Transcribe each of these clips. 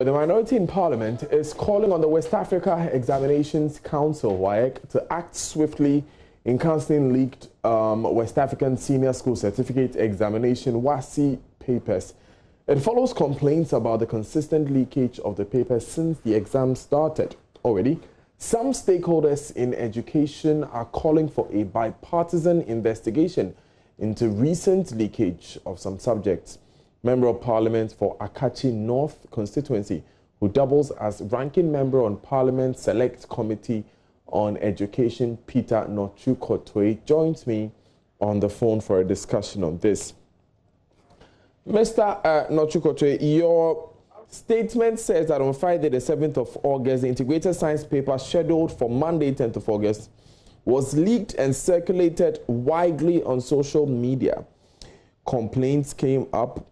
The minority in parliament is calling on the West Africa Examinations Council, WAEC, to act swiftly in cancelling leaked um, West African Senior School Certificate Examination WASSCE papers. It follows complaints about the consistent leakage of the papers since the exam started. Already, some stakeholders in education are calling for a bipartisan investigation into recent leakage of some subjects. Member of Parliament for Akatsi North constituency, who doubles as ranking member on Parliament Select Committee on Education, Peter Nortsu joins me on the phone for a discussion on this. Mr. Uh, your statement says that on Friday, the 7th of August, the integrated science paper scheduled for Monday, 10th of August, was leaked and circulated widely on social media. Complaints came up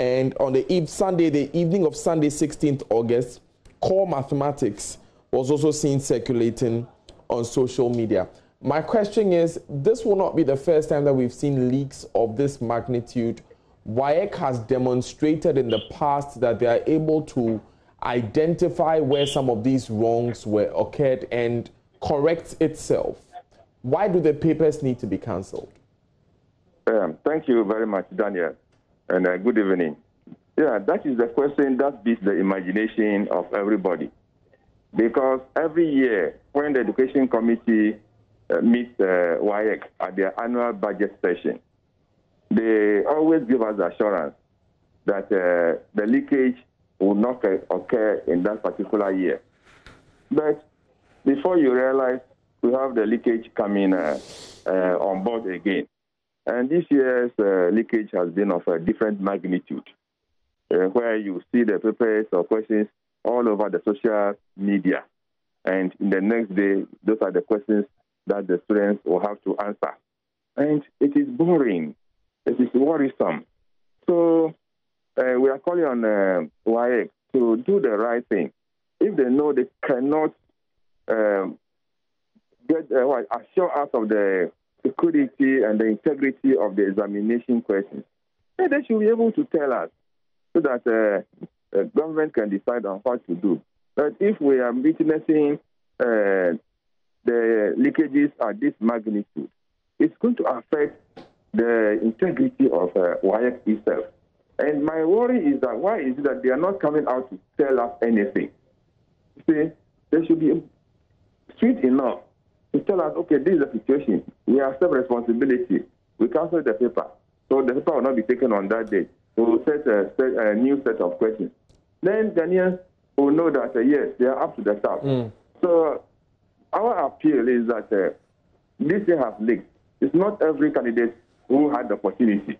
and on the eve, Sunday, the evening of Sunday, 16th August, core mathematics was also seen circulating on social media. My question is this will not be the first time that we've seen leaks of this magnitude. WAEC has demonstrated in the past that they are able to identify where some of these wrongs were occurred and correct itself. Why do the papers need to be cancelled? Um, thank you very much, Daniel and uh, good evening. Yeah, that is the question that beats the imagination of everybody. Because every year, when the Education Committee uh, meets uh, at their annual budget session, they always give us assurance that uh, the leakage will not occur in that particular year. But before you realize, we have the leakage coming uh, uh, on board again. And this year's uh, leakage has been of a different magnitude, uh, where you see the papers or questions all over the social media. And in the next day, those are the questions that the students will have to answer. And it is boring. It is worrisome. So uh, we are calling on uh, WAEC to do the right thing. If they know they cannot um, get uh, assure us of the security and the integrity of the examination questions, they should be able to tell us so that uh, the government can decide on what to do. But if we are witnessing uh, the leakages at this magnitude, it's going to affect the integrity of uh, itself. And my worry is that why is it that they are not coming out to tell us anything? See, they should be sweet enough to tell us, okay, this is the situation. We have some responsibility. We cancel the paper. So the paper will not be taken on that day. We will set a, set a new set of questions. Then Ghanaians will know that, uh, yes, they are up to the task. Mm. So our appeal is that uh, this thing has leaked. It's not every candidate who had the opportunity.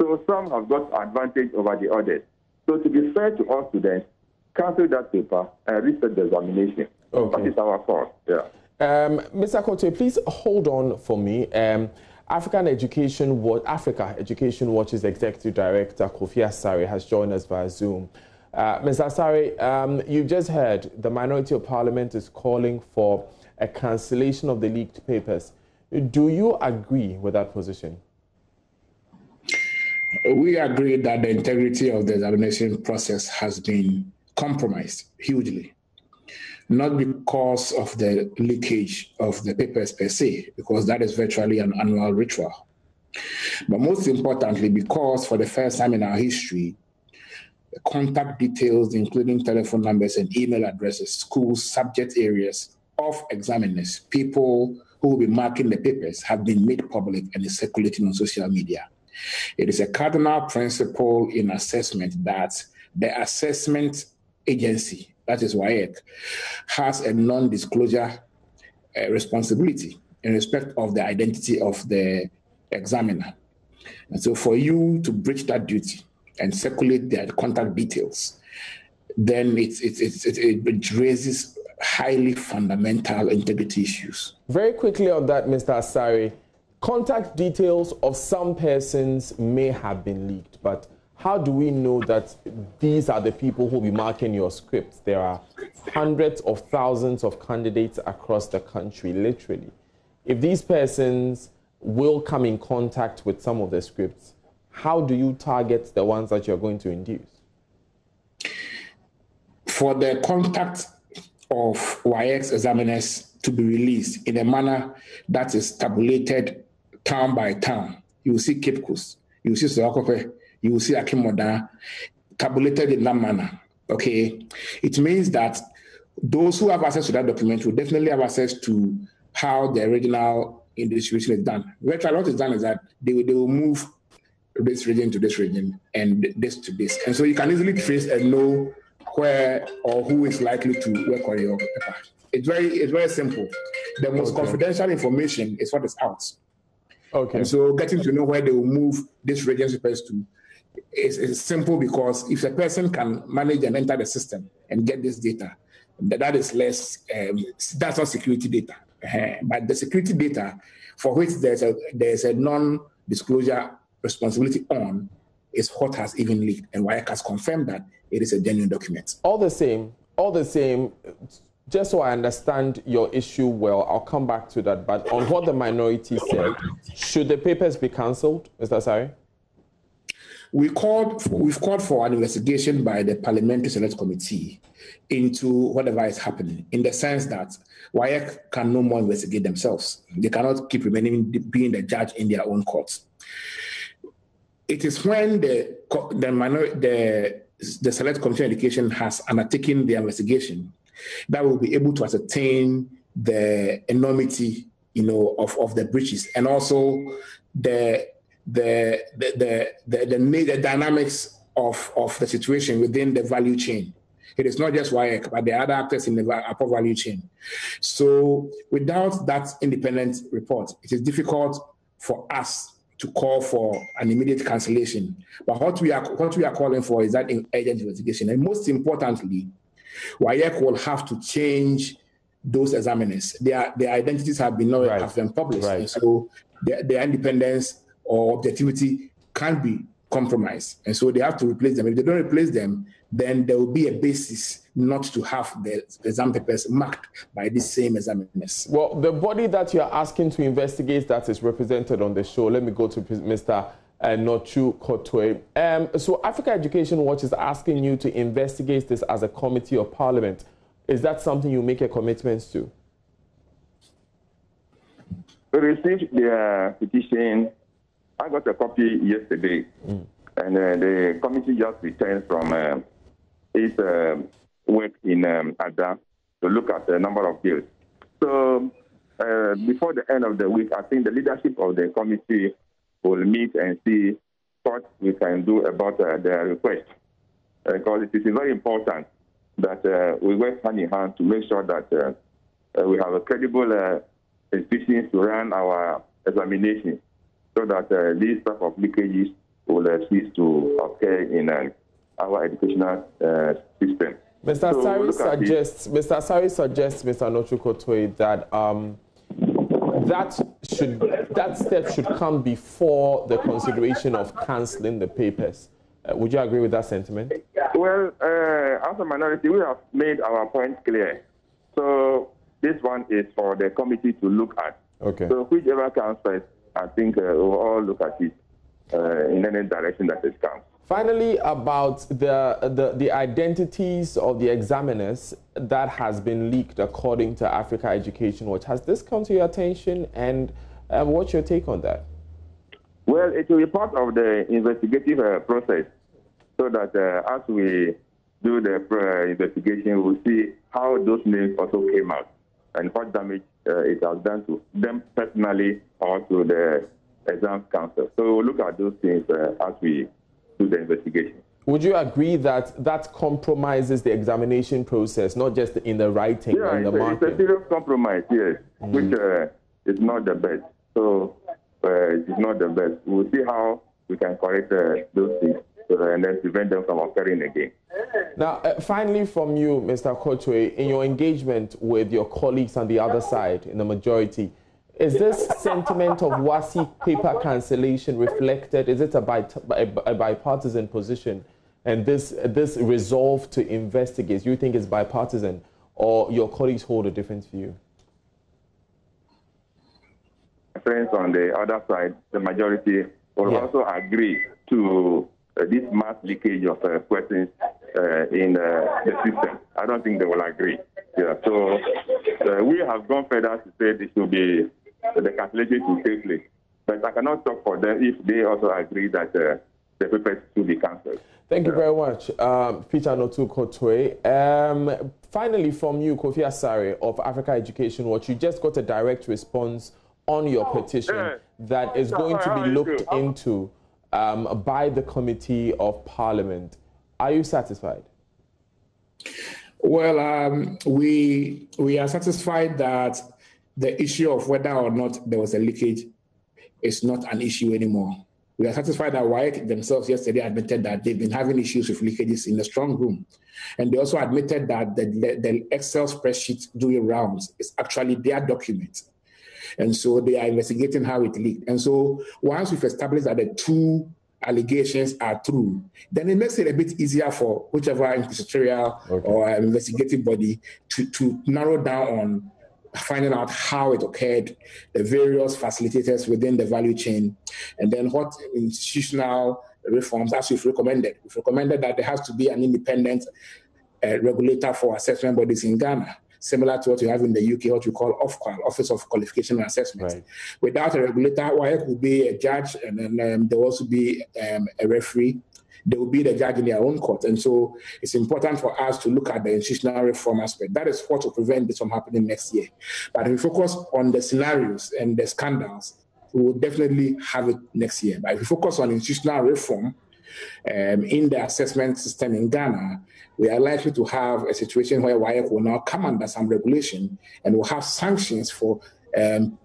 So some have got advantage over the others. So to be fair to all students, cancel that paper and reset the examination. Okay. That is our fault. Yeah. Um, Mr. Kotoe, please hold on for me. Um, African Education Watch, Africa Education Watch's Executive Director Kofi Asare has joined us via Zoom. Uh, Mr. Asare, um, you've just heard the Minority of Parliament is calling for a cancellation of the leaked papers. Do you agree with that position? We agree that the integrity of the examination process has been compromised hugely not because of the leakage of the papers per se, because that is virtually an annual ritual. But most importantly, because for the first time in our history, the contact details, including telephone numbers and email addresses, schools, subject areas of examiners, people who will be marking the papers, have been made public and is circulating on social media. It is a cardinal principle in assessment that the assessment agency that is WAEC, has a non disclosure uh, responsibility in respect of the identity of the examiner. And so, for you to breach that duty and circulate their contact details, then it, it, it, it raises highly fundamental integrity issues. Very quickly on that, Mr. Asare, contact details of some persons may have been leaked, but how do we know that these are the people who will be marking your scripts? There are hundreds of thousands of candidates across the country, literally. If these persons will come in contact with some of the scripts, how do you target the ones that you're going to induce? for the contact of YX examiners to be released in a manner that is tabulated town by town. You will see Cape Coast, you will see Sogakope, you will see Akim Oda, tabulated in that manner. Okay, it means that those who have access to that document will definitely have access to how the original distribution is done. Virtually, what is done is that they will, they will move this region to this region and this to this. And so you can easily trace and know where or who is likely to work on your paper. It's very, it's very simple. The most okay. confidential information is what is out. Okay. And so getting to know where they will move this region papers to is, is simple because if a person can manage and enter the system and get this data, that, that is less, um, that's not security data. Uh, but the security data for which there's a, there's a non-disclosure responsibility on is what has even leaked. And WAEC has confirmed that it is a genuine document. All the same, all the same, just so I understand your issue well, I'll come back to that. But on what the minority said, should the papers be cancelled, Mr. Asare? We called, we've called for an investigation by the Parliamentary Select Committee into whatever is happening, in the sense that WAEC can no more investigate themselves. They cannot keep remaining being the judge in their own courts. It is when the the, minor, the, the Select Committee on Education has undertaken the investigation that will be able to ascertain the enormity, you know, of, of the breaches and also the the the the the, the, the dynamics of, of the situation within the value chain. It is not just WAEC, but the other actors in the upper value chain. So without that independent report, it is difficult for us to call for an immediate cancellation. But what we are what we are calling for is that urgent investigation. And most importantly, WAEC will have to change those examiners. Their their identities have been not right. have been published. Right. so their, their independence or objectivity can't be compromised. And so they have to replace them. If they don't replace them, then there will be a basis not to have the exam papers marked by the same examiners. Well, the body that you're asking to investigate that is represented on the show. Let me go to Mr. Uh, Nortsu Kotoe. Um, so Africa Education Watch is asking you to investigate this as a committee of parliament. Is that something you make a commitment to? We received the petition. I got a copy yesterday, mm. and uh, the committee just returned from uh, its uh, work in um, Ada to look at the number of bills. So uh, before the end of the week, I think the leadership of the committee will meet and see what we can do about uh, the request. Because it is very important that uh, we work hand in hand to make sure that uh, we have a credible uh, institutions to run our examination so that uh, these type of leakages will cease to occur in our educational system. Mr. So Asare suggests, Mr. Asare suggests, Mr. Nortsu that um, that should that step should come before the consideration of cancelling the papers. Uh, would you agree with that sentiment? Well, uh, as a minority, we have made our point clear. So this one is for the committee to look at. Okay. So whichever comes first, I think uh, we'll all look at it uh, in any direction that it comes. Finally, about the, the, the, identities of the examiners that has been leaked according to Africa Education Watch. Has this come to your attention and um, what's your take on that? Well, it will be part of the investigative uh, process so that uh, as we do the uh, investigation, we'll see how those names also came out and what damage uh, it has done to them personally or to the exam council. So we'll look at those things uh, as we do the investigation. Would you agree that that compromises the examination process, not just in the writing yeah, and the it's marking? it's a serious compromise, yes, mm. which uh, is not the best. So uh, it is not the best. We'll see how we can correct uh, those things and then prevent them from occurring again. Now, uh, finally, from you, Mr. Kotoe, in your engagement with your colleagues on the other side, in the majority, is this sentiment of WASSCE paper cancellation reflected? Is it a, bi- a, bipartisan position? And this, this resolve to investigate, you think is bipartisan, or your colleagues hold a different view? Friends on the other side, the majority will yeah. also agree to uh, this mass leakage of uh, questions uh, in uh, the system. I don't think they will agree. Yeah, so uh, we have gone further to say this will be the cancellation will take place. But I cannot talk for them if they also agree that uh, the papers should be cancelled. Thank you very much, um, Peter Nortsu Kotoe. Um, finally, from you, Kofi Asare of Africa Education Watch, you just got a direct response on your petition that is going to be looked into um, by the Committee of Parliament. Are you satisfied? Well, um, we we are satisfied that the issue of whether or not there was a leakage is not an issue anymore. We are satisfied that WAEC themselves yesterday admitted that they've been having issues with leakages in the strong room. And they also admitted that the, the Excel spreadsheet doing rounds is actually their document. And so they are investigating how it leaked. And so once we've established that the two allegations are true, then it makes it a bit easier for whichever inquisitorial okay. or investigative body to, to narrow down on finding out how it occurred, the various facilitators within the value chain, and then what institutional reforms, as we've recommended. We've recommended that there has to be an independent uh, regulator for assessment bodies in Ghana similar to what you have in the UK, what we call Ofqual, Office of Qualification and Assessment. Right. Without a regulator, WAEC will be a judge, and then um, there will also be um, a referee. They will be the judge in their own court. And so it's important for us to look at the institutional reform aspect. That is what will prevent this from happening next year. But if we focus on the scenarios and the scandals, we will definitely have it next year. But if we focus on institutional reform, um, in the assessment system in Ghana, we are likely to have a situation where WAEC will now come under some regulation and will have sanctions for um,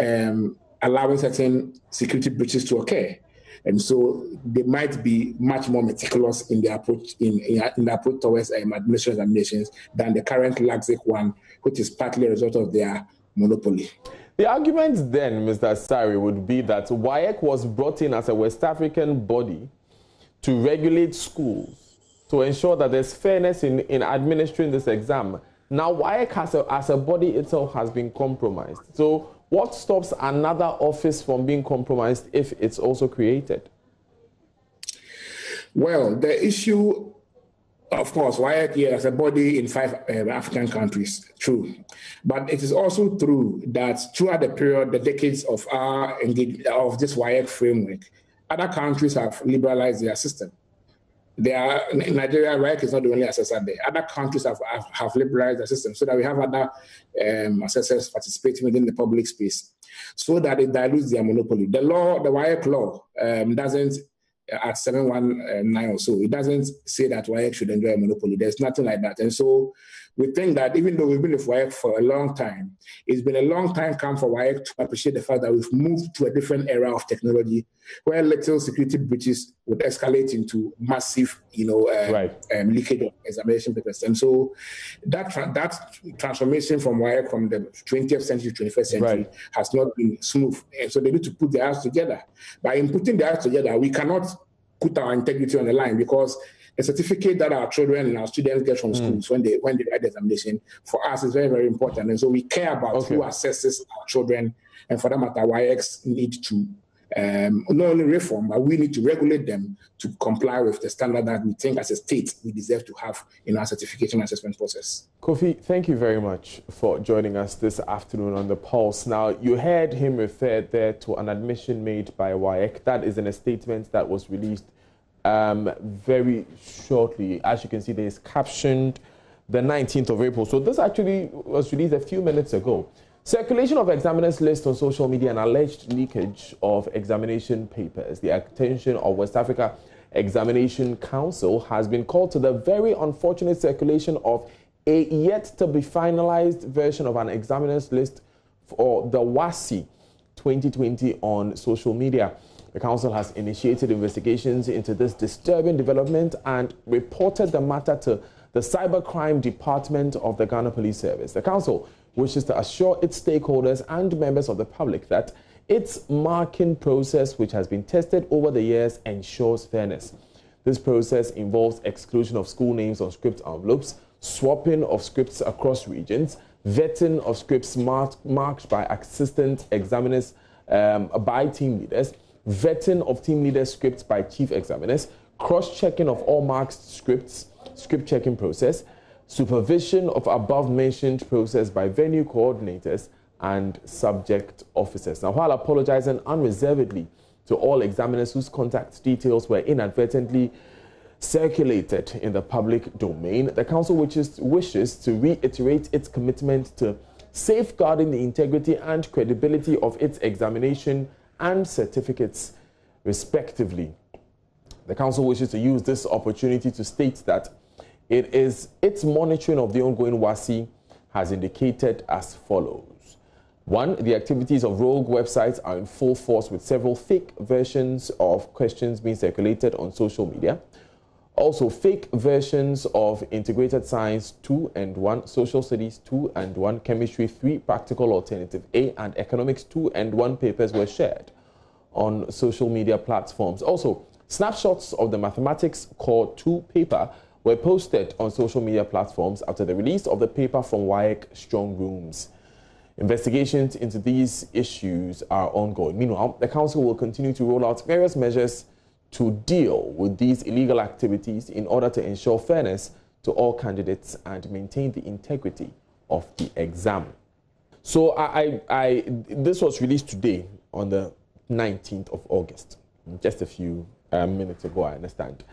um, allowing certain security breaches to occur. And so they might be much more meticulous in their approach in, in, in the approach towards um, administrative examinations than the current LAGSIC one, which is partly a result of their monopoly. The argument then, Mr. Asare, would be that WAEC was brought in as a West African body to regulate schools to ensure that there's fairness in, in administering this exam. Now, WAEC as a, as a body itself has been compromised. So, what stops another office from being compromised if it's also created? Well, the issue, of course, WAEC here as a body in five uh, African countries, true. But it is also true that throughout the period, the decades of our of this WAEC framework, other countries have liberalized their system. They are Nigeria, RIEC is not the only assessor there. Other countries have, have, have liberalized the system so that we have other um, assessors participating within the public space so that it dilutes their monopoly. The law, the WAEC law, um, doesn't at 719 or so, it doesn't say that WAEC should enjoy a monopoly. There's nothing like that. And so we think that even though we've been with WAEC for a long time, it's been a long time come for WAEC to appreciate the fact that we've moved to a different era of technology where little security breaches would escalate into massive, you know, uh, right. um, leakage of examination papers. And so that tra- that transformation from WAEC from the 20th century to 21st century right. has not been smooth. And so they need to put their hands together. By putting their hands together, we cannot put our integrity on the line because a certificate that our children and our students get from mm. schools when they when they write the examination for us is very very important and so we care about okay. who assesses our children and for that matter WAECs need to um, not only reform, but we need to regulate them to comply with the standard that we think as a state we deserve to have in our certification assessment process. Kofi, thank you very much for joining us this afternoon on the Pulse. Now, you heard him refer there to an admission made by WAEC. That is in a statement that was released um, very shortly. As you can see, there is captioned the 19th of April. So this actually was released a few minutes ago. Circulation of examiners list on social media and alleged leakage of examination papers. The attention of West Africa Examination Council has been called to the very unfortunate circulation of a yet to be finalized version of an examiners list for the WASSCE 2020 on social media. The council has initiated investigations into this disturbing development and reported the matter to the Cybercrime Department of the Ghana Police Service. The council wishes to assure its stakeholders and members of the public that its marking process, which has been tested over the years, ensures fairness. This process involves exclusion of school names on script envelopes, swapping of scripts across regions, vetting of scripts marked, marked by assistant examiners um, by team leaders, vetting of team leader scripts by chief examiners, cross-checking of all marked scripts, script checking process, supervision of above mentioned process by venue coordinators and subject officers. Now, while apologizing unreservedly to all examiners whose contact details were inadvertently circulated in the public domain, the Council wishes, wishes to reiterate its commitment to safeguarding the integrity and credibility of its examination and certificates, respectively. The Council wishes to use this opportunity to state that it is its monitoring of the ongoing WASSCE has indicated as follows. One, the activities of rogue websites are in full force with several fake versions of questions being circulated on social media. Also, fake versions of Integrated Science 2 and 1, Social Studies 2 and 1, Chemistry 3, Practical Alternative A, and Economics 2 and 1 papers were shared on social media platforms. Also, snapshots of the Mathematics Core 2 paper were posted on social media platforms after the release of the paper from WAEC Strong Rooms. Investigations into these issues are ongoing. Meanwhile, the Council will continue to roll out various measures to deal with these illegal activities in order to ensure fairness to all candidates and maintain the integrity of the exam. So I, I, I, this was released today on the 19th of August, just a few uh, minutes ago, I understand.